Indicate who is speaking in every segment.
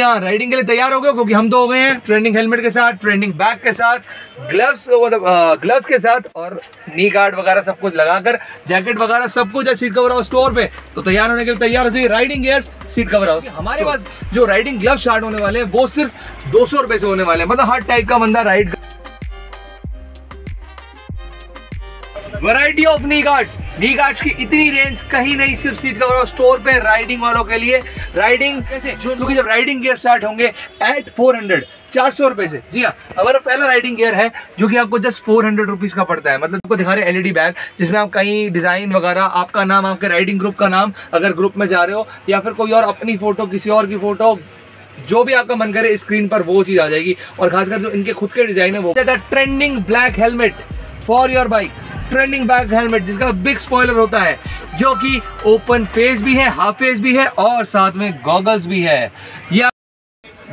Speaker 1: यहाँ राइडिंग के लिए तैयार हो गए क्योंकि हम तो हो गए हैं ट्रेंडिंग हेलमेट के साथ ट्रेंडिंग बैग के साथ ग्लव्स मतलब ग्लव्स के साथ और नी गार्ड वगैरह सब कुछ लगाकर जैकेट वगैरह सब कुछ है सीट कवर हाउस स्टोर पे। तो तैयार होने के लिए तैयार होती है riding gears seat cover house हमारे पास जो राइडिंग ग्लव स्टार्ट होने वाले हैं वो सिर्फ़ दो सौ रुपए से होने वाले हैं। मतलब हर टाइप का बंदा ride variety of knee guards knee guards की इतनी रेंज कहीं नहीं सिर्फ़ सीट कवर स्टोर पे राइडिंग वालों के लिए। राइडिंग क्योंकि जब राइडिंग गियर स्टार्ट होंगे एट 400 चार सौ रुपए से। जी हाँ हमारा पहला राइडिंग गियर है जो कि आपको जस्ट फोर हंड्रेड रुपीज़ का पड़ता है। मतलब आपको दिखा रहे एलईडी बैग जिसमें आप कहीं डिज़ाइन वगैरह आपका नाम आपके राइडिंग ग्रुप का नाम अगर ग्रुप में जा रहे हो या फिर कोई और अपनी फ़ोटो किसी और की फ़ोटो जो भी आपका मन करे स्क्रीन पर वो चीज़ आ जाएगी। और खासकर जो इनके खुद के डिज़ाइन है वो। Trending black helmet for your bike trending back helmet, जिसका बिग स्पॉइलर होता है, जो कि ओपन फेस भी है, हाफ़ फेस भी है, और साथ में गॉगल्स भी है। या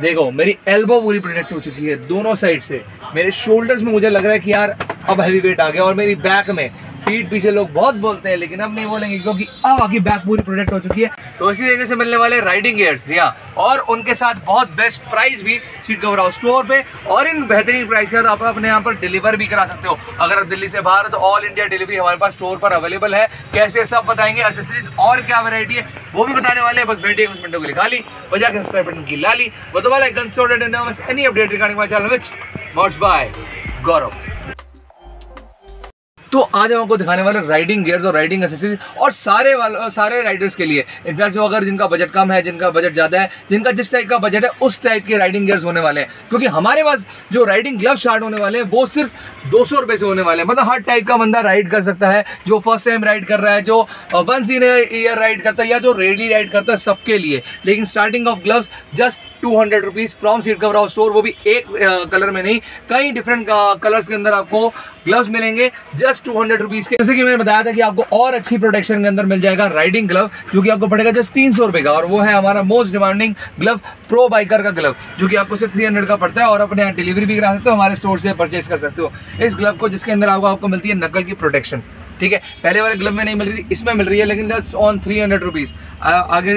Speaker 1: देखो, मेरी एल्बो पूरी प्रोटेक्ट हो चुकी है दोनों साइड से। मेरे शोल्डर्स में मुझे लग रहा है कि यार, अब हैवी वेट आ गया, और मेरी बैक में पीठ पीछे लोग बहुत बोलते हैं, लेकिन अब नहीं बोलेंगे क्योंकि अब आगे बैक पूरी प्रोटेक्ट हो चुकी है। तो इसी जगह से मिलने वाले राइडिंग गियर्स या और उनके साथ बहुत बेस्ट प्राइस भी सीट कवर हाउस स्टोर पे, और इन बेहतरीन प्राइस के साथ आप अपने यहाँ पर डिलीवर भी करा सकते हो। अगर आप दिल्ली से बाहर हो तो ऑल इंडिया डिलीवरी हमारे पास स्टोर पर अवेलेबल है। कैसे, सब बताएँगे। एसेसरीज और क्या वेरायटी है, वो भी बताने वाले हैं। बस बैठिए कुछ मिनटों के लिए खाली बजा के सब्सक्राइब बटन की लाली। बता वाला any update regarding my channel which mods by Gaurav तो आज हम आपको दिखाने वाले राइडिंग गियर्स और राइडिंग एसेसरीज और सारे वाले, सारे राइडर्स के लिए। इनफैक्ट जो अगर जिनका बजट कम है, जिनका बजट ज़्यादा है, जिनका जिस टाइप का बजट है, उस टाइप के राइडिंग गियर्स होने वाले हैं। क्योंकि हमारे पास जो राइडिंग ग्लव स्टार्ट होने वाले हैं, वो सिर्फ़ दो सौ से होने वाले हैं। मतलब हर टाइप का बंदा राइड कर सकता है, जो फ़र्स्ट टाइम राइड कर रहा है, जो वंस इन ईयर राइड करता है या जो रेडली राइड करता है सबके लिए। लेकिन starting of gloves just two hundred rupees from seat cover house store वो भी एक कलर में नहीं, कई डिफरेंट कलर्स के अंदर आपको ग्लव्स मिलेंगे। जस्ट टू हंड्रेड रुपीज़ के। जैसे कि मैंने बताया था कि आपको और अच्छी प्रोटेक्शन के अंदर मिल जाएगा राइडिंग ग्लव जो कि आपको पड़ेगा जस्ट तीन सौ रुपए का, और वो है हमारा most demanding glove pro biker का ग्लव जो कि आपको सिर्फ़ थ्री हंड्रेड का पड़ता है, और अपने यहाँ डिलीवरी भी करा सकते हो, हमारे स्टोर से परचेज कर सकते हो। इस ग्लव को जिसके अंदर आपको आपको मिलती है नकल की प्रोटेक्शन ठीक है? पहले वाले ग्लव में नहीं मिल रही थी इसमें मिल रही है, लेकिन just on three hundred rupees आगे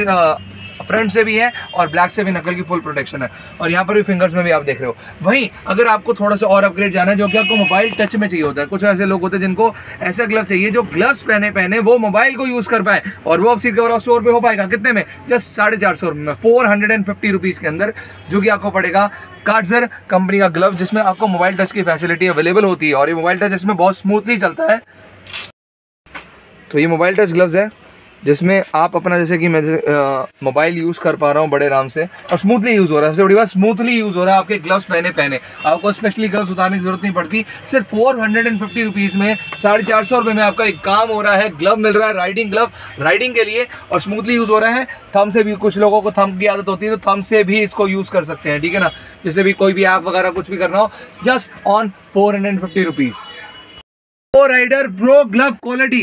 Speaker 1: फ्रंट से भी है और ब्लैक से भी नकल की फुल प्रोटेक्शन है। और यहाँ पर भी फिंगर्स में भी आप देख रहे हो। वहीं अगर आपको थोड़ा सा और अपग्रेड जाना है, जो कि आपको मोबाइल टच में चाहिए होता है, कुछ ऐसे लोग होते हैं जिनको ऐसा ग्लव चाहिए जो ग्लव्स पहने पहने वो मोबाइल को यूज़ कर पाए और वो अब सीट कवर स्टोर पर हो पाएगा। कितने में? जस्ट साढ़े चार सौ में। Four hundred and fifty rupees के अंदर, जो कि आपको पड़ेगा कार्डजर कंपनी का ग्लव जिसमें आपको मोबाइल टच की फैसिलिटी अवेलेबल होती है। और ये मोबाइल टच इसमें बहुत स्मूथली चलता है। तो ये मोबाइल टच ग्लव्स है। जिसमें आप अपना जैसे कि मैं मोबाइल यूज़ कर पा रहा हूँ बड़े आराम से और स्मूथली यूज़ हो रहा है। सबसे बड़ी बात स्मूथली यूज़ हो रहा है आपके ग्लव्स पहने पहने। आपको स्पेशली ग्लव्स उतारने की ज़रूरत नहीं पड़ती। सिर्फ़ four hundred and fifty rupees में साढ़े चार सौ रुपये में आपका एक काम हो रहा है ग्लव मिल रहा है राइडिंग ग्लव राइडिंग के लिए और स्मूथली यूज़ हो रहा है। थम से भी कुछ लोगों को थम की आदत होती है तो थम से भी इसको यूज़ कर सकते हैं, ठीक है ना? जैसे भी कोई भी ऐप वगैरह कुछ भी करना हो just on four hundred and fifty rupees rider pro glove quality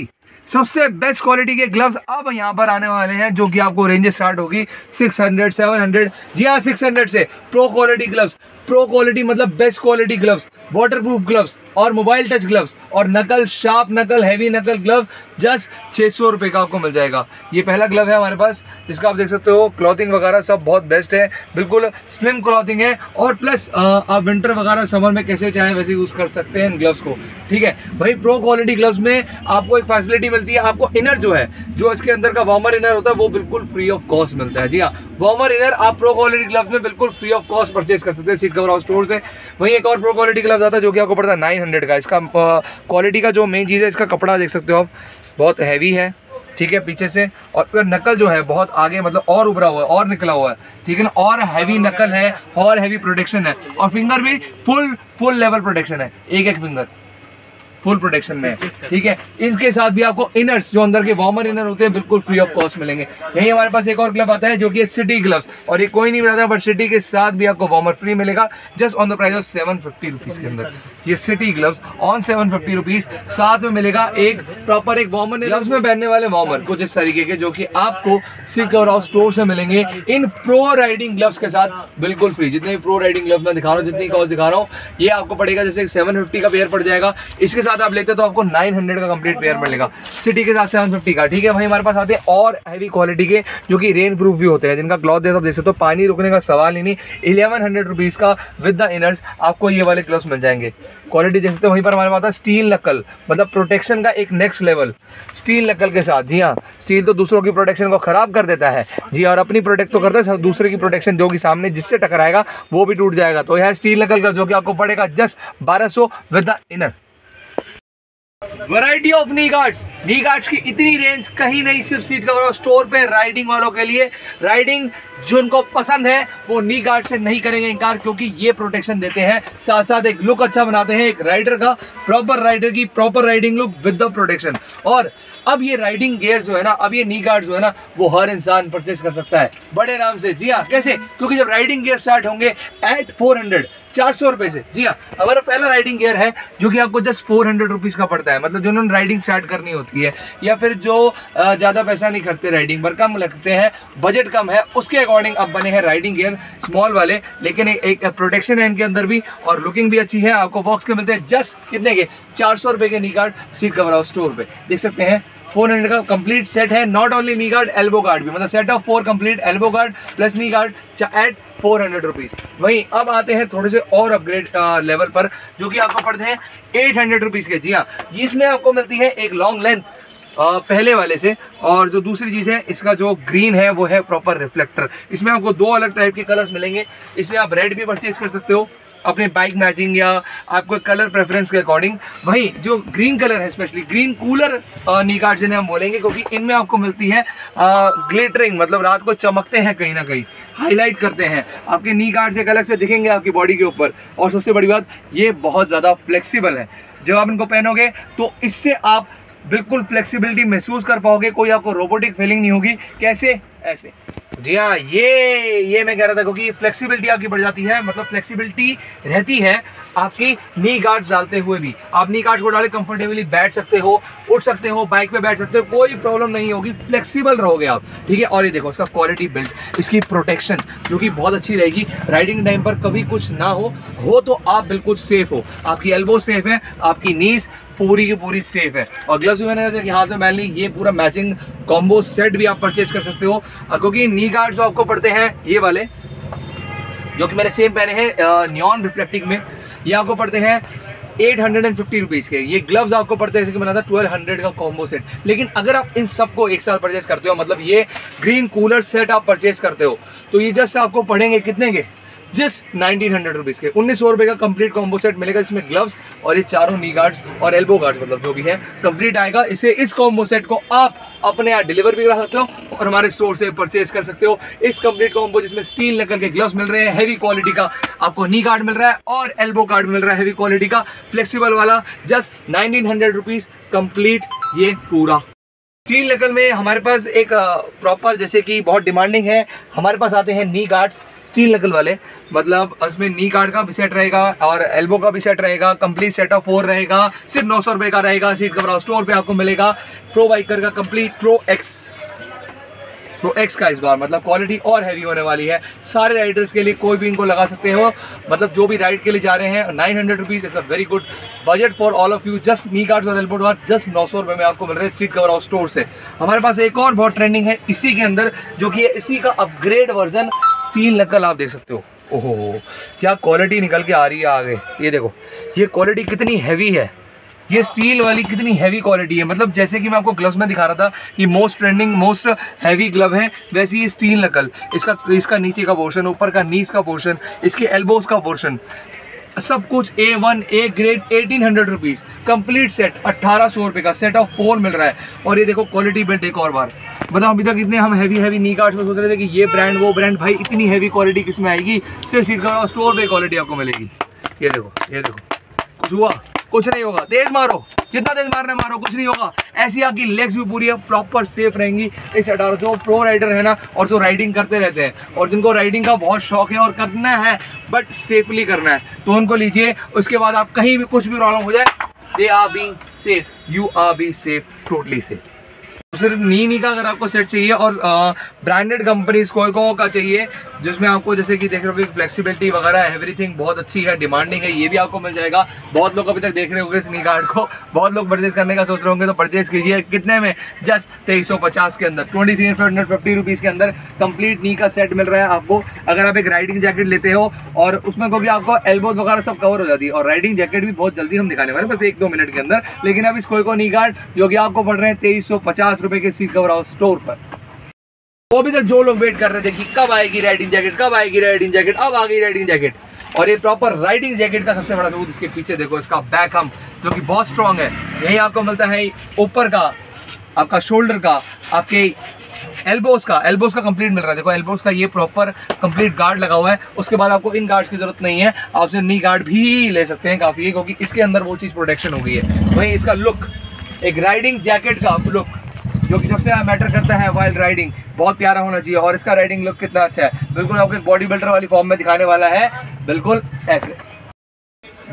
Speaker 1: सबसे बेस्ट क्वालिटी के ग्लव्स अब यहाँ पर आने वाले हैं, जो कि आपको रेंज स्टार्ट होगी 600 700 जी हाँ 600 से। Pro quality gloves pro quality मतलब best quality gloves waterproof gloves और मोबाइल टच ग्लव्स और नकल शार्प नकल हैवी नकल ग्लव जस्ट छः सौ का आपको मिल जाएगा। ये पहला ग्लव है हमारे पास, जिसका आप देख सकते हो क्लॉथिंग वगैरह सब बहुत बेस्ट है। बिल्कुल स्लिम क्लॉथिंग है और प्लस आप विंटर वगैरह समर में कैसे चाहें वैसे यूज़ कर सकते हैं इन ग्लव्स को। ठीक है? भाई प्रो क्वालिटी ग्लव्स में आपको एक फैसिलिटी मिलती है। आपको इनर जो है, जो इसके अंदर का वार्मर इनर होता है, वो बिल्कुल फ्री ऑफ़ कॉस्ट मिलता है। जी हाँ वार्मर इनर आप प्रो क्वालिटी ग्लव्स में बिल्कुल फ्री ऑफ़ कॉस्ट परचेज कर सकते हैं सीट कवर हाउस स्टोर से। वहीं एक और प्रो क्वालिटी ग्लव्स आता है, जो कि आपको पड़ता है नाइन हंड्रेड का। इसका क्वालिटी का जो मेन चीज़ है, इसका कपड़ा देख सकते हो आप, बहुत हैवी है, ठीक है, पीछे से। और नकल जो है, बहुत आगे मतलब और उभरा हुआ है, और निकला हुआ है, ठीक है ना, और हैवी नकल है, और हैवी प्रोटेक्शन है। और फिंगर भी फुल फुल लेवल प्रोटेक्शन है एक एक फिंगर फुल प्रोटेक्शन में ठीक है? इसके साथ भी आपको इनर्स जो अंदर के वार्मर इनर होते हैं, बिल्कुल फ्री ऑफ़ कॉस्ट मिलेंगे। यही हमारे पास एक और ग्लव आता है, जो कि सिटी ग्लव्स और ये कोई नहीं बताता बट सिटी के साथ भी आपको वार्मर फ्री मिलेगा just on the price of seven fifty rupees के अंदर। ये city gloves on seven fifty rupees साथ में मिलेगा एक प्रॉपर एक वार्मर ग्लव्स में पहनने वाले वार्मर कुछ इस तरीके के, जो कि आपको सिक और हाउस स्टोर से मिलेंगे। इन प्रो राइडिंग ग्लव्स के साथ बिल्कुल फ्री जितने प्रो राइडिंग ग्लव्स मैं दिखा रहा हूँ, जितनी कॉस्ट दिखा रहा हूँ, ये आपको पड़ेगा, जैसे सेवन फिफ्टी का पेयर पड़ जाएगा। इसके साथ आप लेते तो आपको 900 का कंप्लीट पेयर मिलेगा। सिटी के साथ सेवन फिफ्टी का, ठीक है? वही हमारे पास आते हैं और हैवी क्वालिटी के, जो कि रेन प्रूफ भी होते हैं। जिनका क्लॉथ देता देख सकते हो, पानी रुकने का सवाल ही नहीं। इलेवन हंड्रेड रुपीज़ का विद द इनर्स आपको ये वाले क्लॉथ मिल जाएँगे। क्वालिटी देख सकते हो, वहीं पर हमारे पास आता स्टील नकल मतलब प्रोटेक्शन का एक नेक्स्ट लेवल स्टील नकल के साथ, जी हाँ। स्टील तो दूसरों की प्रोटेक्शन को खराब कर देता है। जी और अपनी प्रोटेक्ट तो करता है दूसरे की प्रोटेक्शन जो कि सामने जिससे टकराएगा, वो भी टूट जाएगा। तो यह स्टील नकल का जो कि आपको पड़ेगा जस्ट बारह सौ with the inner variety of knee guards knee guards की इतनी रेंज कहीं नहीं सिर्फ़ सीट कवर स्टोर पे राइडिंग वालों के लिए। राइडिंग जिनको पसंद है, वो नी गार्ड से नहीं करेंगे इनकार क्योंकि ये प्रोटेक्शन देते हैं। साथ साथ एक लुक अच्छा बनाते हैं, एक राइडर का। प्रॉपर राइडर की proper riding look with the protection और अब ये राइडिंग गेयर जो है ना, अब ये नी गार्ड जो है ना, वो हर इंसान परचेज कर सकता है। बड़े नाम से। जी हाँ कैसे? क्योंकि जब राइडिंग गेयर स्टार्ट होंगे एट फोर चार सौ रुपए से। जी हाँ हमारा पहला राइडिंग गियर है जो कि आपको जस्ट फोर हंड्रेड रुपीज़ का पड़ता है। मतलब जिन्होंने राइडिंग स्टार्ट करनी होती है या फिर जो ज़्यादा पैसा नहीं करते राइडिंग पर कम लगते हैं बजट कम है उसके अकॉर्डिंग अब बने हैं राइडिंग गियर स्मॉल वाले लेकिन एक, एक प्रोटेक्शन है इनके अंदर भी और लुकिंग भी अच्छी है। आपको बॉक्स के मिलते हैं जस्ट कितने के? चार सौ रुपये के निकार्ड सीट कवर स्टोर पे। देख सकते हैं फोर हंड्रेड का कंप्लीट सेट है not only knee guard elbow guard भी। मतलब set of four complete elbow guard plus knee guard at four hundred rupees वहीं अब आते हैं थोड़े से और अपग्रेड लेवल पर, जो कि आपको पड़ते हैं एट हंड्रेड रुपीज़ के। जी हाँ इसमें आपको मिलती है एक लॉन्ग लेंथ पहले वाले से, और जो दूसरी चीज़ है, इसका जो ग्रीन है, वो है प्रॉपर रिफ्लेक्टर इसमें आपको दो अलग टाइप के कलर्स मिलेंगे। इसमें आप रेड भी परचेज कर सकते हो अपने बाइक मैचिंग या आपको कलर प्रेफरेंस के अकॉर्डिंग वही जो ग्रीन कलर है specially green cooler knee guard जिन्हें हम बोलेंगे, क्योंकि इनमें आपको मिलती है ग्लिटरिंग मतलब रात को चमकते हैं कहीं ना कहीं हाईलाइट करते हैं। आपके नी कार्ड एक अलग से दिखेंगे आपकी बॉडी के ऊपर। और सबसे बड़ी बात, ये बहुत ज़्यादा फ्लेक्सिबल है। जब आप इनको पहनोगे तो इससे आप बिल्कुल फ्लेक्सिबिलिटी महसूस कर पाओगे, कोई आपको रोबोटिक फीलिंग नहीं होगी। कैसे? ऐसे। जी हाँ ये ये मैं कह रहा था क्योंकि फ्लेक्सिबिलिटी आपकी बढ़ जाती है मतलब फ्लेक्सिबिलिटी रहती है आपकी नी गार्ड डालते हुए भी। आप नी गार्ड को डाले कंफर्टेबली बैठ सकते हो, उठ सकते हो बाइक पे बैठ सकते हो, कोई प्रॉब्लम नहीं होगी फ्लेक्सिबल रहोगे आप, ठीक है? और ये देखो, इसका क्वालिटी बिल्ट इसकी प्रोटेक्शन जो कि बहुत अच्छी रहेगी। राइडिंग टाइम पर कभी कुछ ना हो हो तो आप बिल्कुल सेफ़ हो। आपकी एल्बो सेफ़ है, आपकी नीज पूरी की पूरी सेफ़ है। और ग्लव्स भी मैंने जैसे हाथ में मैन ली ये पूरा मैचिंग कॉम्बो सेट भी आप परचेज कर सकते हो। क्योंकि नी गार्ड जो आपको पड़ते हैं, ये वाले, जो कि मैंने सेम पहने हैं न्यॉन रिफ्लेक्टिंग में, ये आपको पड़ते हैं eight hundred and fifty rupees के। ये ग्लव्स आपको पड़ते हैं, जैसे कि मैंने था ट्वेल्व हंड्रेड का कॉम्बो सेट लेकिन अगर आप इन सबको एक साथ परचेज करते हो मतलब ये ग्रीन कूलर सेट आप परचेज करते हो तो ये जस्ट आपको पड़ेंगे कितने के? जस्ट नाइनटीन हंड्रेड रुपीज़ के। उन्नीस सौ रुपये का कंप्लीट कॉम्बो सेट मिलेगा इसमें ग्लव्स और ये चारों नी गार्ड्स और एल्बो गार्ड्स मतलब जो भी है कंप्लीट आएगा। इसे इस कॉम्बो सेट को आप अपने यहाँ डिलीवर भी करा सकते हो और हमारे स्टोर से परचेज कर सकते हो। इस कंप्लीट कॉम्बो जिसमें स्टील नकल के ग्लव्स मिल रहे हैं हैवी क्वालिटी का आपको नी गार्ड मिल रहा है और एल्बो गार्ड मिल रहा है हैवी क्वालिटी का। फ्लेक्सिबल वाला just nineteen hundred rupees complete ये पूरा। स्टील नकल में हमारे पास एक प्रॉपर जैसे कि बहुत डिमांडिंग है, हमारे पास आते हैं नी गार्ड स्टील नकल वाले। मतलब उसमें नी गार्ड का भी सेट रहेगा और एल्बो का भी सेट रहेगा कंप्लीट सेट ऑफ़ फोर रहेगा, सिर्फ़ नौ सौ रुपये का रहेगा सीट कवर स्टोर पे आपको मिलेगा। प्रो बाइकर का complete pro X pro X का इस बार मतलब क्वालिटी और हैवी होने वाली है। सारे राइडर्स के लिए कोई भी इनको लगा सकते हो। मतलब जो भी राइड के लिए जा रहे हैं nine hundred rupees is a very good budget for all of you just knee guard और एल्बो गार्ड जस्ट नौ सौ रुपये में आपको मिल रहा है स्ट्रीट कवर और स्टोर से। हमारे पास एक और बहुत ट्रेंडिंग है, इसी के अंदर, जो कि इसी का अपग्रेड वर्जन स्टील नकल आप देख सकते हो। ओहो, क्या क्वालिटी निकल के आ रही है आगे। ये देखो, ये क्वालिटी कितनी हैवी है। ये स्टील वाली कितनी हैवी क्वालिटी है। मतलब जैसे कि मैं आपको ग्लव्स में दिखा रहा था कि most trending most heavy glove है, वैसे ये स्टील नकल। इसका इसका नीचे का पोर्शन ऊपर का नीस का पोर्शन इसके एल्बोज का पोर्शन सब कुछ A one A grade eighteen hundred rupees complete set अट्ठारह सौ रुपये का सेट ऑफ़ फोर मिल रहा है। और ये देखो क्वालिटी बेल्ट एक और बार। मतलब अभी तक इतने हम हैवी हैवी नी कार्ड्स में सोच रहे थे कि ये ब्रांड वो ब्रांड भाई इतनी हैवी क्वालिटी किसमें आएगी? सिर्फ़ सीट का स्टोर पे क्वालिटी आपको मिलेगी। ये देखो ये देखो। कुछ हुआ? कुछ नहीं होगा। तेज मारो। जितना तेज मारना मारो, कुछ नहीं होगा। ऐसी आपकी लेग्स भी पूरी है प्रॉपर सेफ़ रहेंगी। इस अठारह जो प्रो राइडर है ना, और जो राइडिंग करते रहते हैं, और जिनको राइडिंग का बहुत शौक है और करना है बट सेफली करना है तो उनको लीजिए। उसके बाद आप कहीं भी कुछ भी प्रॉब्लम हो जाए they are being safe you are be safe totally safe सिर्फ़ नी नी का अगर आपको सेट चाहिए और ब्रांडेड कंपनी स्कोको का चाहिए, जिसमें आपको जैसे कि देख रहे हो फ्लेक्सिबिलिटी वगैरह एवरीथिंग बहुत अच्छी है डिमांडिंग है, ये भी आपको मिल जाएगा। बहुत लोग अभी तक देख रहे होंगे इस नी कार्ड को। बहुत लोग परचेज करने का सोच रहे होंगे तो परचेज कीजिए। कितने में? जस्ट तेईस के अंदर twenty three hundred fifty rupees के अंदर कंप्लीट नी का सेट मिल रहा है आपको। अगर आप एक राइडिंग जैकेट लेते हो और उसमें को भी आपको एल्बोज वगैरह सब कवर हो जाती है। और राइडिंग जैकेट भी बहुत जल्दी हम दिखाने वाले बस एक दो मिनट के अंदर। लेकिन अब इस कोई को नी कार्ड जो कि आपको पड़ रहे हैं तेईस सौ पचास रुपए के सीट कवर हाउस स्टोर पर। वो अभी तक जो लोग वेट कर रहे थे कि कब आएगी राइडिंग जैकेट कब आएगी राइडिंग जैकेट अब आ गई राइडिंग जैकेट और ये प्रॉपर राइडिंग जैकेट का सबसे बड़ा सबूत इसके पीछे देखो, इसका बैक हम जो कि बहुत स्ट्रॉन्ग है। यही आपको मिलता है ऊपर का, आपका शोल्डर का, आपके एल्बोस का। एल्बोस का कंप्लीट मिल रहा है। देखो एल्बोस का ये प्रॉपर कंप्लीट गार्ड लगा हुआ है। उसके बाद आपको इन गार्ड्स की ज़रूरत नहीं है। आप नी गार्ड भी ले सकते हैं काफ़ी, क्योंकि इसके अंदर वो चीज़ प्रोटेक्शन हो गई है। वही इसका लुक एक राइडिंग जैकेट का लुक जो कि सबसे ज़्यादा मैटर करता है वाइल्ड राइडिंग बहुत प्यारा होना चाहिए और इसका राइडिंग लुक कितना अच्छा है। बिल्कुल आपको एक बॉडी बिल्डर वाली फॉर्म में दिखाने वाला है। बिल्कुल ऐसे।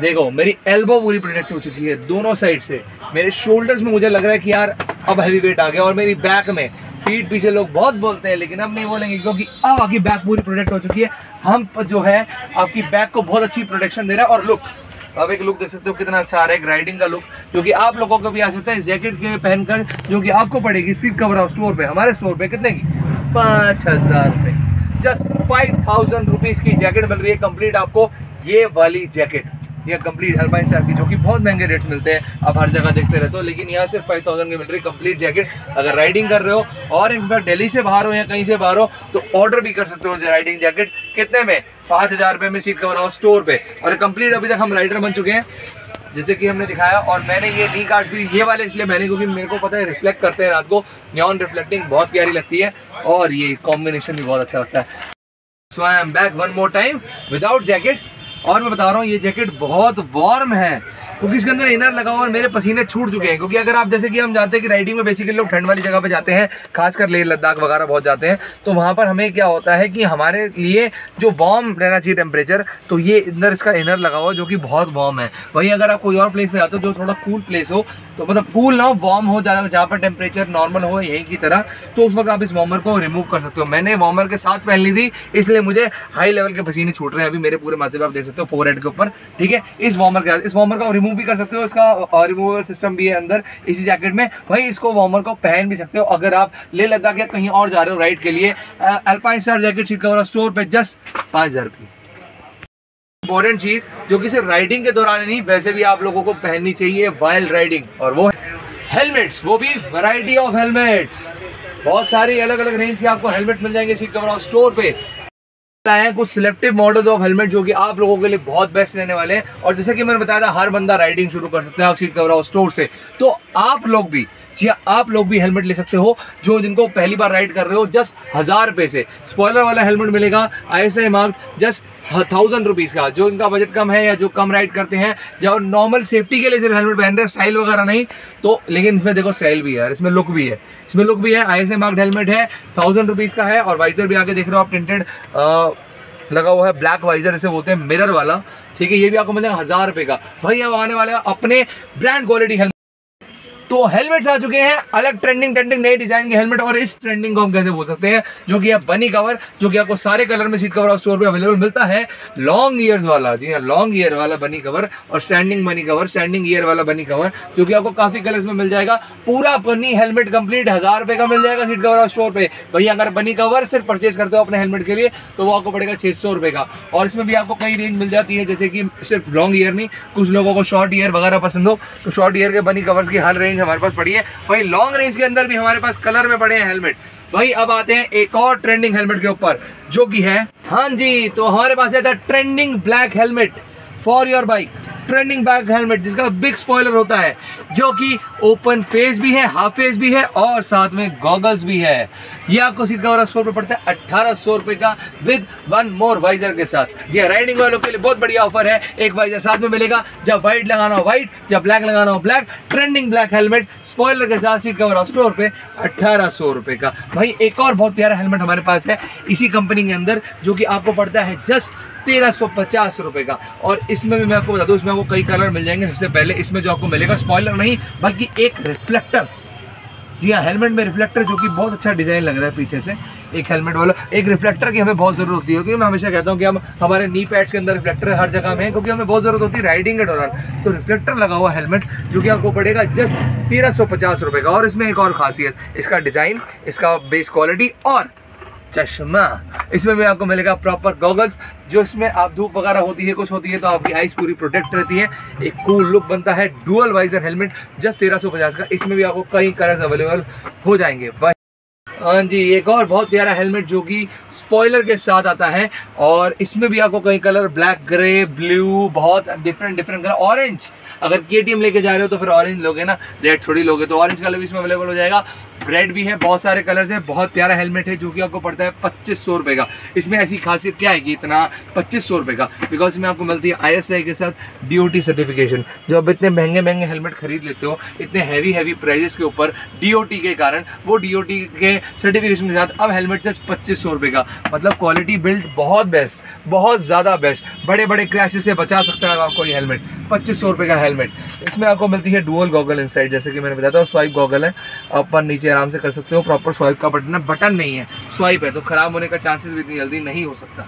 Speaker 1: देखो, मेरी एल्बो पूरी प्रोटेक्ट हो चुकी है दोनों साइड से। मेरे शोल्डर्स में मुझे लग रहा है कि यार अब हैवी वेट आ गया और मेरी बैक में पीठ पीछे लोग बहुत बोलते हैं, लेकिन अब नहीं बोलेंगे क्योंकि अब आपकी बैक पूरी प्रोटेक्ट हो चुकी है। हम जो है, आपकी बैक को बहुत अच्छी प्रोटेक्शन दे रहा है और लुक अब एक लुक देख सकते हो कितना अच्छा आ रहा है राइडिंग का लुक जो कि आप लोगों को भी आ सकता है जैकेट के पहनकर, जो कि आपको पड़ेगी सीट कवर हाउस स्टोर पे, हमारे स्टोर पे कितने की? पाँच हज़ार रुपये जस्ट फाइव थाउज़ेंड रुपीज़ की जैकेट मिल रही है कंप्लीट आपको ये वाली जैकेट ये कंप्लीट अल्पाइन स्टार की, जो कि बहुत महँगे रेट्स मिलते हैं, आप हर जगह देखते रहते हो, लेकिन यहाँ सिर्फ़ फाइव थाउज़ेंड की मिल रही कंप्लीट जैकेट अगर राइडिंग कर रहे हो और इनफैक्ट दिल्ली से बाहर हो या कहीं से बाहर हो तो ऑर्डर भी कर सकते हो राइडिंग जैकेट कितने में? पाँच हज़ार रुपये में सीट कवर आओ स्टोर पे। और कंप्लीट अभी तक हम राइडर बन चुके हैं, जैसे कि हमने दिखाया। और मैंने ये डी कार्ड भी, ये वाले इसलिए मैंने, क्योंकि मेरे को पता है रिफ्लेक्ट करते हैं रात को। नॉन रिफ्लेक्टिंग बहुत प्यारी लगती है। और ये कॉम्बिनेशन भी बहुत अच्छा लगता है। So I am back one more time without jacket और मैं बता रहा हूँ, ये जैकेट बहुत वार्म है। क्योंकि इसके अंदर इनर लगा हुआ और मेरे पसीने छूट चुके हैं। क्योंकि अगर आप जैसे कि हम जानते हैं कि राइडिंग में बेसिकली लोग ठंड वाली जगह पे जाते हैं, खासकर लेह लद्दाख वगैरह बहुत जाते हैं तो वहाँ पर हमें क्या होता है कि हमारे लिए जो वार्म रहना चाहिए टेम्परेचर तो ये अंदर इसका इनर लगा हुआ जो कि बहुत वार्म है। वहीं अगर आप कोई और प्लेस पे जाते हो जो थोड़ा कूल प्लेस हो तो मतलब कूल ना हो वार्म हो ज़्यादा, जहाँ पर टेम्परेचर नॉर्मल हो, यहीं की तरह तो उस वक्त आप इस वार्मर को रिमूव कर सकते हो। मैंने वार्मर के साथ पहन ली थी, इसलिए मुझे हाई लेवल के पसीने छूट रहे हैं। अभी मेरे पूरे माथे पे आप देख सकते हो फोर के ऊपर, ठीक है? इस वार्मर के इस वार्मर का रिमूव भी कर सकते हो, इसका रिमूवल सिस्टम भी है अंदर, इसी जैकेट में। वही इसको वार्मर को पहन भी सकते हो, अगर आप ले लद्दाख या कहीं और जा रहे हो राइड के लिए alpine star jacket seat cover store पे जस्ट पाँच हज़ार रुपये। इंपॉर्टेंट चीज़, जो कि सिर्फ़ राइडिंग के दौरान नहीं, वैसे भी आप लोगों को पहननी चाहिए वाइल्ड राइडिंग और वो हेलमेट्स वो भी वैरायटी ऑफ़ हेलमेट्स बहुत सारी अलग अलग रेंज के आपको हेलमेट मिल जाएँगे सीट कवर स्टोर पे। लाए है कुछ सिलेक्टिव मॉडल्स ऑफ़ हेलमेट जो कि आप लोगों के लिए बहुत बेस्ट रहने वाले हैं। और जैसे कि मैंने बताया था, हर बंदा राइडिंग शुरू कर सकता है आप सीट कवर हाउस स्टोर से। तो आप लोग भी जी हाँ, आप लोग भी हेलमेट ले सकते हो जो जिनको पहली बार राइड कर रहे हो जस्ट हज़ार रुपये से। स्पॉयलर वाला हेलमेट मिलेगा I S I mark just thousand rupees का। जो इनका बजट कम है या जो कम राइड करते हैं जो नॉर्मल सेफ्टी के लिए सिर्फ़ हेलमेट पहन रहे हैं स्टाइल वगैरह नहीं तो लेकिन इसमें देखो स्टाइल भी है इसमें लुक भी है। इसमें लुक भी है I S I mark helmet है थाउज़ेंड रुपीज़ का है और वाइजर भी आगे देख रहे हो आप टेंटेड लगा हुआ है ब्लैक वाइजर इसे बोलते हैं मिरर वाला। ठीक है ये भी आपको मिलेगा हज़ार रुपये का। भाई अब आने वाले अपने ब्रांड क्वालिटी हेलमेट तो हेलमेट्स आ चुके हैं। अलग ट्रेंडिंग ट्रेंडिंग नए डिज़ाइन के हेलमेट और इस ट्रेंडिंग को हम कैसे बोल सकते हैं? जो कि है बनी कवर जो कि आपको सारे कलर में सीट कवर और स्टोर पे अवेलेबल मिलता है। लॉन्ग ईयर्स वाला, जी हाँ लॉन्ग ईयर वाला बनी कवर और स्टैंडिंग बनी कवर स्टैंडिंग ईयर वाला बनी कवर जो कि आपको काफ़ी कलर्स में मिल जाएगा। पूरा बनी हेलमेट कंप्लीट हज़ार रुपए का मिल जाएगा सीट कवर और स्टोर पे। भैया, अगर बनी कवर सिर्फ़ परचेज करते हो अपने हेलमेट के लिए तो वो आपको पड़ेगा छह सौ रुपए का। और इसमें भी आपको कई रेंज मिल जाती है, जैसे कि सिर्फ़ लॉन्ग ईयर नहीं, कुछ लोगों को शॉर्ट ईयर वगैरह पसंद हो तो शॉर्ट ईयर के बनी कवर्स की हर रेंज हमारे पास पड़ी है। वही लॉन्ग रेंज के अंदर भी हमारे पास कलर में पड़े हैं हेलमेट वही अब आते हैं एक और ट्रेंडिंग हेलमेट के ऊपर, जो कि है हाँ जी तो हमारे पास है trending black helmet for your bike trending back helmet, जिसका बिग स्पॉयलर होता है, जो कि ओपन फेस भी है, हाफ़ फेस भी है, और साथ में गॉगल्स भी है। ये आपको सीधा और स्टोर पे पड़ता है अट्ठारह सौ रुपए का विद वन मोर वाइजर के साथ। जी राइडिंग वालों के लिए बहुत बढ़िया ऑफ़र है। एक वाइजर साथ में मिलेगा, जब व्हाइट लगाना हो व्हाइट जब ब्लैक लगाना हो black, trending black helmet spoiler के साथ सीट कवर स्टोर पे अट्ठारह सौ रुपए का। भाई, एक और बहुत प्यारा हेलमेट हमारे पास है, इसी कंपनी के अंदर, जो कि आपको पड़ता है जस्ट तेरह सौ पचास रुपए का। और इसमें भी मैं आपको बता दूँ, इसमें आपको कई कलर मिल जाएँगे सबसे पहले, इसमें जो आपको मिलेगा स्पॉयलर नहीं, बल्कि एक रिफ्लेक्टर जी हाँ हेलमेट में रिफ्लेक्टर जो कि बहुत अच्छा डिज़ाइन लग रहा है पीछे से। एक हेलमेट वाला। एक रिफ्लेक्टर की हमें बहुत ज़रूरत होती है, क्योंकि मैं हमेशा कहता हूँ कि हम हमारे नी पैड्स के अंदर रिफ्लेक्टर हर जगह में है, क्योंकि हमें बहुत ज़रूरत होती है राइडिंग के दौरान। तो रिफ्लेक्टर लगा हुआ हेलमेट जो कि आपको पड़ेगा जस्ट तेरह सौ पचास रुपये का। और इसमें एक और खासियत, इसका डिज़ाइन इसका बेस क्वालिटी और चश्मा। इसमें भी आपको मिलेगा प्रॉपर गॉगल्स जो इसमें आप धूप वगैरह होती है, कुछ होती है तो आपकी आइस पूरी प्रोटेक्ट रहती है। एक कूल लुक बनता है डुअल वाइजर हेलमेट जस्ट तेरह सौ पचास का। इसमें भी आपको कई कलर्स अवेलेबल हो जाएँगे। जी, एक और बहुत प्यारा हेलमेट जो कि स्पॉयलर के साथ आता है और इसमें भी आपको कई कलर ब्लैक ग्रे ब्लू बहुत डिफरेंट डिफरेंट कलर ऑरेंज अगर के टी लेके जा रहे हो तो फिर ऑरेंज लोगे ना रेड थोड़ी लोगे तो ऑरेंज कलर भी इसमें अवेलेबल हो जाएगा। रेड भी है, बहुत सारे कलर्स है, बहुत प्यारा हेलमेट है, जो कि आपको पड़ता है पच्चीस सौ रुपये का। इसमें ऐसी खासियत क्या है कि इतना पच्चीस सौ रुपये का? बिकॉज़ इसमें आपको मिलती है आई के साथ डीओटी सर्टिफिकेशन जो अब इतने महँगे महँगे हेलमेट खरीद लेते हो, इतने हैवी हैवी प्राइजेस के ऊपर डीओटी के कारण, वो डीओटी के सर्टिफिकेशन के साथ अब हेलमेट से पच्चीस सौ रुपये का। मतलब क्वालिटी बिल्ड बहुत बेस्ट बहुत ज़्यादा बेस्ट बड़े बड़े क्रैशेस से बचा सकता है आपको ये हेलमेट पच्चीस सौ रुपये का हेलमेट इसमें आपको मिलती है डुअल गॉगल इनसाइड जैसे कि मैंने बताया था स्वाइप गॉगल है। अपन नीचे आराम से कर सकते हो प्रॉपर स्वाइप का बटन है बटन नहीं है स्वाइप है तो खराब होने का चांसेस भी इतनी जल्दी नहीं हो सकता।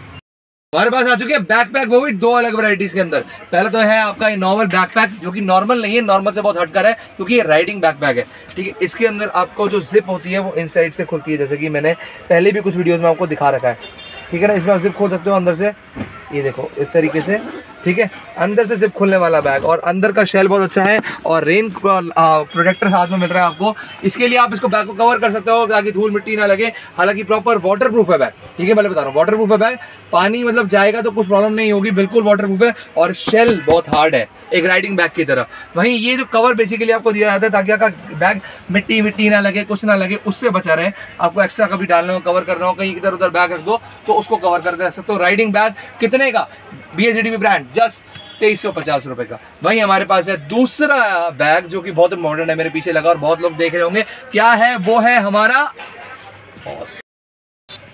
Speaker 1: हमारे पास आ चुके हैं बैकपैक वो भी दो अलग वैरायटीज के अंदर। पहला तो है आपका ये नॉर्मल बैकपैक जो कि नॉर्मल नहीं है नॉर्मल से बहुत हटकर है, क्योंकि ये राइडिंग बैकपैक है। ठीक है, इसके अंदर आपको जो जिप होती है, वो इन साइड से खुलती है, जैसे कि मैंने पहले भी कुछ वीडियोज़ में आपको दिखा रखा है। ठीक है ना, इसमें आप जिप खोल सकते हो अंदर से। ये देखो, इस तरीके से, ठीक है? अंदर से सिर्फ़ खुलने वाला बैग और अंदर का शेल बहुत अच्छा है और रेन प्रोटेक्टर साथ में मिल रहा है आपको। इसके लिए आप इसको बैग को कवर कर सकते हो ताकि धूल मिट्टी ना लगे। हालाँकि प्रॉपर वाटर प्रूफ है बैग ठीक है? मैं बता रहा हूँ वाटर प्रूफ है बैग पानी मतलब जाएगा तो कुछ प्रॉब्लम नहीं होगी, बिल्कुल वाटर प्रूफ है और शेल बहुत हार्ड है, एक राइडिंग बैग की तरह। वहीं ये जो कवर बेसिकली आपको दिया जाता है ताकि आपका बैग मिट्टी मिट्टी ना लगे, कुछ ना लगे, उससे बचा रहे। आपको एक्स्ट्रा कभी डालना हो कवर करना हो, कहीं इधर उधर बैग रख दो तो उसको कवर करके रख सकते हो। राइडिंग बैग कितने का B H D brand just तेईस सौ पचास रुपए का। वहीं हमारे पास है दूसरा बैग, जो कि बहुत मॉडर्न है, मेरे पीछे लगा और बहुत लोग देख रहे होंगे। क्या है? वो है हमारा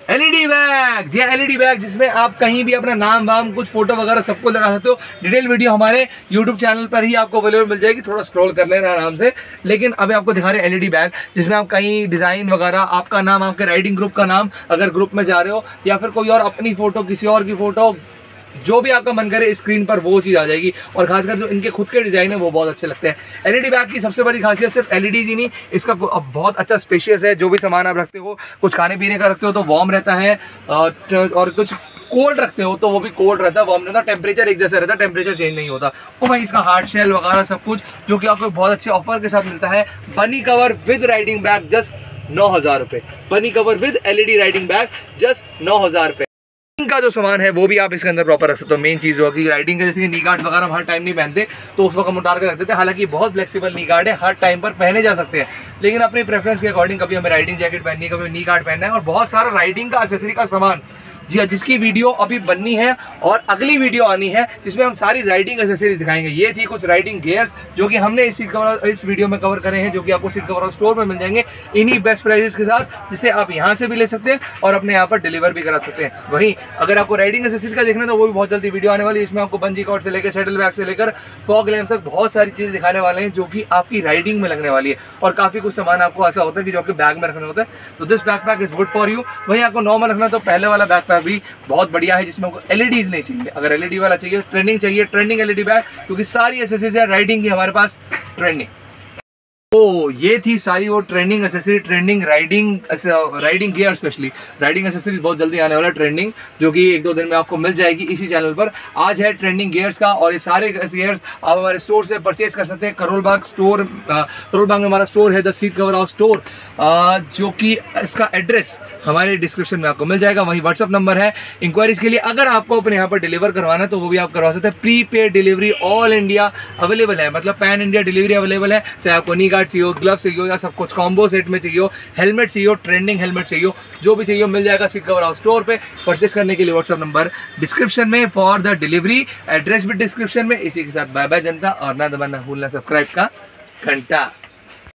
Speaker 1: एलईडी बैग जी एलईडी बैग जिसमें आप कहीं भी अपना नाम, वाम, कुछ फ़ोटो वगैरह सबको लगा सकते हो। डिटेल वीडियो हमारे यूट्यूब चैनल पर ही आपको अवेलेबल मिल जाएगी। थोड़ा स्क्रॉल कर लेना आराम से। लेकिन अभी आपको दिखा रहे हैं एलईडी बैग जिसमें आप कहीं डिज़ाइन वगैरह, आपका नाम, आपके राइडिंग ग्रुप का नाम, अगर ग्रुप में जा रहे हो, या फिर कोई और अपनी फ़ोटो किसी और की फ़ोटो जो भी आपका मन करे स्क्रीन पर वो चीज़ आ जाएगी। और खासकर जो इनके खुद के डिज़ाइन है, वो बहुत अच्छे लगते हैं। एलईडी बैग की सबसे बड़ी खासियत सिर्फ़ एलईडी ही नहीं, इसका बहुत अच्छा स्पेशियस है। जो भी सामान आप रखते हो, कुछ खाने पीने का रखते हो तो वार्म रहता है। और कुछ कोल्ड रखते हो तो वो भी कोल्ड रहता है वार्म रहता है टेम्परेचर एक जैसा रहता है टेम्परेचर चेंज नहीं होता। और भाई, इसका हार्ड शेल वगैरह सब कुछ, जो कि आपको बहुत अच्छे ऑफ़र के साथ मिलता है। Bunny cover with riding bag just नौ हज़ार रुपये bunny cover with LED riding bag just नौ हज़ार रुपये का जो सामान है, वो भी आप इसके अंदर प्रॉपर रख सकते हो। मेन चीज़ होगी राइडिंग का जैसे नी गार्ड वगैरह हम हर टाइम नहीं पहनते तो उस वक्त हम उतार कर रख देते हालाँकि बहुत फ्लेक्सिबल नी गार्ड है, हर टाइम पर पहने जा सकते हैं। लेकिन अपनी प्रेफरेंस के अकॉर्डिंग कभी हमें राइडिंग जैकेट पहननी है, कभी नी गार्ड पहनना है, और बहुत सारा राइडिंग का एसेसरी का सामान जी हाँ जिसकी वीडियो अभी बननी है और अगली वीडियो आनी है, जिसमें हम सारी राइडिंग एसेसरीज दिखाएँगे। ये थी कुछ राइडिंग गेयर्स जो कि हमने इस सीट कवर इस वीडियो में कवर करे हैं, जो कि आपको सीट कवर स्टोर में मिल जाएँगे। इन्हीं बेस्ट प्राइजेस के साथ, जिसे आप यहाँ से भी ले सकते हैं और अपने यहाँ पर डिलीवर भी करा सकते हैं। वहीं, अगर आपको राइडिंग एसेसरीज का देखना तो वो भी बहुत जल्दी वीडियो आने वाली है। इसमें आपको बंजी कॉर्ड से लेकर सेटल बैग से लेकर फॉग लैम्प तक बहुत सारी चीज़ें दिखाने वाले हैं, जो कि आपकी राइडिंग में लगने वाली है। और काफ़ी कुछ सामान आपको ऐसा होता है कि जो आपके बैग में रखना होता है। तो this backpack is good for you वहीं आपको नॉर्मल रखना तो पहले वाला बैक पैक भी बहुत बढ़िया है, जिसमें आपको एलईडीज नहीं चाहिए। अगर एलईडी वाला चाहिए ट्रेंडिंग चाहिए ट्रेंडिंग एलईडी बैग क्योंकि सारी एसेसरीज है राइडिंग की हमारे पास ट्रेंडिंग तो ये थी सारी वो trending accessory trending riding riding gear specially riding accessories बहुत जल्दी आने वाला ट्रेंडिंग जो कि एक दो दिन में आपको मिल जाएगी इसी चैनल पर. आज है ट्रेंडिंग गियर्स का और ये सारे गियर्स आप हमारे स्टोर से परचेज कर सकते हैं. करोल बाग स्टोर करोल बाग में हमारा स्टोर है the seat cover house store जो कि इसका एड्रेस हमारे डिस्क्रिप्शन में आपको मिल जाएगा. वहीं व्हाट्सअप नंबर है. इंक्वायरीज के लिए अगर आपको अपने यहाँ पर डिलीवर करवाना है तो वो भी आप करवा सकते हैं. Prepaid delivery all India available है. मतलब पैन इंडिया डिलीवरी अवेलेबल है. चाहे आपको नी गार्ड चाहिए हो ग्लव चाहिए हो या सब कुछ कॉम्बो सेट में चाहिए हो हेलमेट चाहिए हो ट्रेंडिंग हेलमेट चाहिए हो, जो भी चाहिए हो, मिल जाएगा सीट कवर हाउस स्टोर पे। परचेस करने के लिए व्हाट्सअप नंबर डिस्क्रिप्शन में फॉर द डिलीवरी एड्रेस भी डिस्क्रिप्शन में। इसी के साथ बाय बाय जनता, और ना दबाना भूलना सब्सक्राइब का घंटा।